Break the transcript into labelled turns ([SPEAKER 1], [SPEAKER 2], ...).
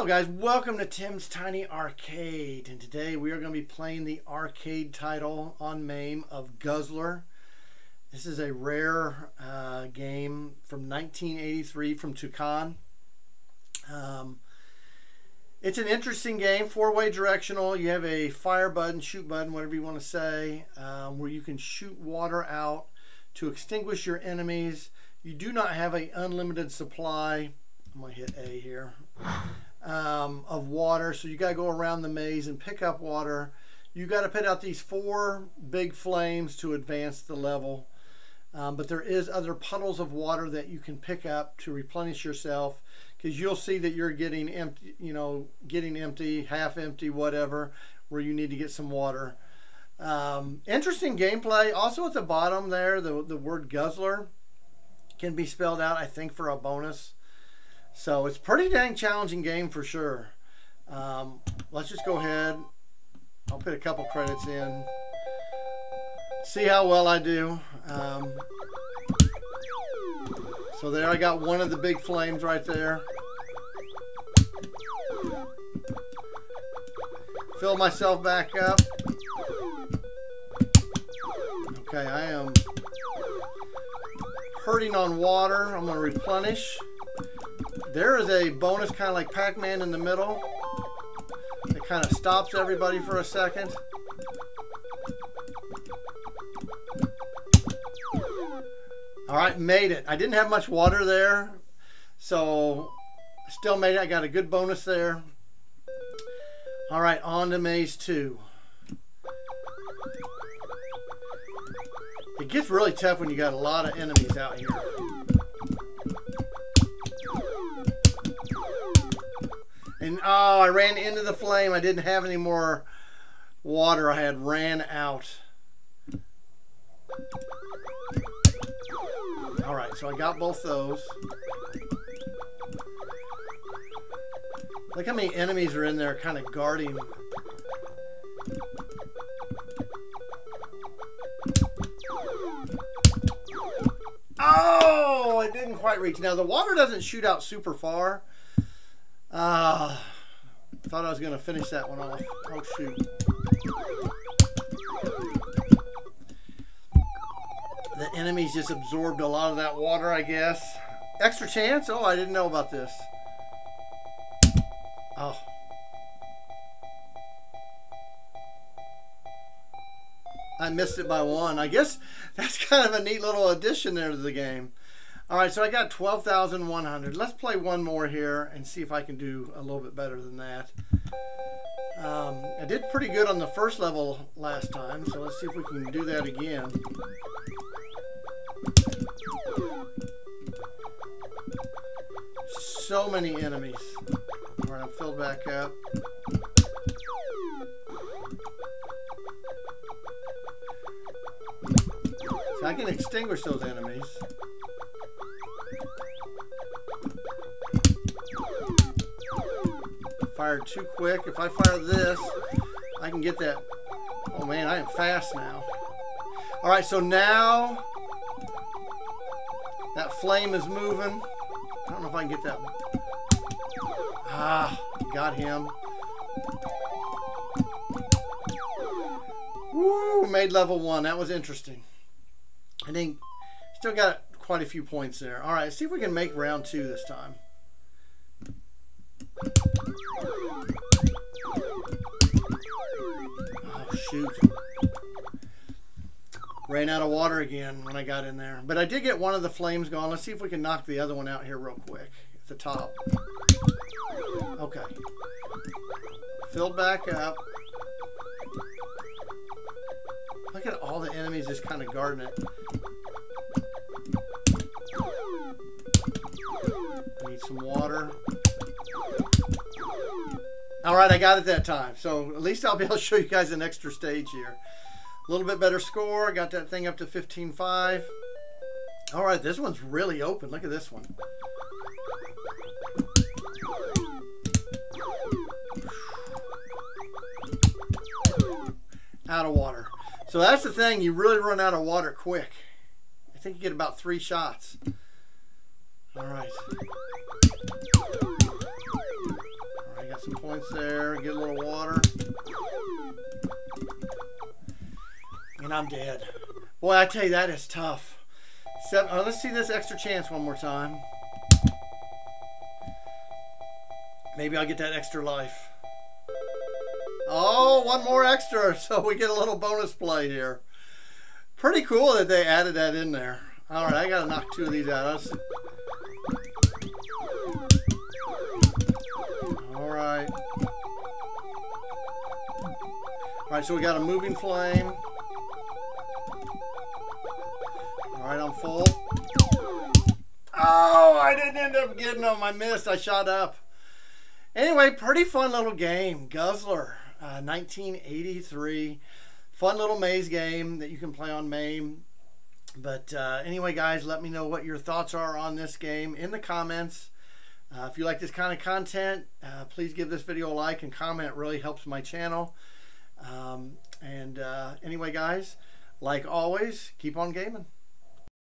[SPEAKER 1] Hello guys, welcome to Tim's Tiny Arcade and today we are going to be playing the arcade title on MAME of Guzzler. This is a rare uh, game from 1983 from Tehkan. Um, it's an interesting game, four-way directional. You have a fire button, shoot button, whatever you want to say, um, where you can shoot water out to extinguish your enemies. You do not have an unlimited supply. I'm going to hit A here um, of water. So you got to go around the maze and pick up water. You got to put out these four big flames to advance the level. Um, but there is other puddles of water that you can pick up to replenish yourself because you'll see that you're getting empty, you know, getting empty, half empty, whatever, where you need to get some water. Um, interesting gameplay. Also at the bottom there, the, the word guzzler can be spelled out, I think, for a bonus. So it's pretty dang challenging game for sure. Um, let's just go ahead. I'll put a couple credits in. See how well I do. Um, so there I got one of the big flames right there. Fill myself back up. Okay, I am hurting on water. I'm going to replenish. There is a bonus kind of like Pac-Man in the middle. It kind of stops everybody for a second. All right, made it. I didn't have much water there, so still made it. I got a good bonus there. All right, on to maze two. It gets really tough when you got a lot of enemies out here. And oh, I ran into the flame. I didn't have any more water. I had ran out. All right, so I got both those. Look how many enemies are in there kind of guarding. Oh, I didn't quite reach. Now, the water doesn't shoot out super far. Ah, uh, thought I was going to finish that one off. Oh, shoot. The enemies just absorbed a lot of that water, I guess. Extra chance? Oh, I didn't know about this. Oh. I missed it by one. I guess that's kind of a neat little addition there to the game. All right, so I got 12,100. Let's play one more here and see if I can do a little bit better than that. Um, I did pretty good on the first level last time, so let's see if we can do that again. So many enemies. All right, I'm filled back up. So I can extinguish those enemies. Fired too quick. If I fire this, I can get that. Oh man, I am fast now. All right, so now that flame is moving. I don't know if I can get that. Ah, got him. Woo, made level one. That was interesting. I think still got quite a few points there. All right, see if we can make round two this time. Oh, shoot. Ran out of water again when I got in there. But I did get one of the flames gone. Let's see if we can knock the other one out here real quick. At the top. Okay. Filled back up. Look at all the enemies just kind of guarding it. All right, I got it that time. So at least I'll be able to show you guys an extra stage here. A little bit better score. Got that thing up to 15.5. All right, this one's really open. Look at this one. Out of water. So that's the thing. You really run out of water quick. I think you get about three shots. All right. Points there. Get a little water. And I'm dead. Boy, I tell you, that is tough. Seven, oh, let's see this extra chance one more time. Maybe I'll get that extra life. Oh, one more extra, so we get a little bonus play here. Pretty cool that they added that in there. All right, I gotta knock two of these out. All right. All right, so we got a moving flame. All right, I'm full. Oh, I didn't end up getting them. I missed. I shot up. Anyway, pretty fun little game. Guzzler, uh, 1983. Fun little maze game that you can play on MAME. But uh, anyway, guys, let me know what your thoughts are on this game in the comments. Uh, if you like this kind of content, uh, please give this video a like and comment. It really helps my channel. Um, and uh, anyway, guys, like always, keep on gaming.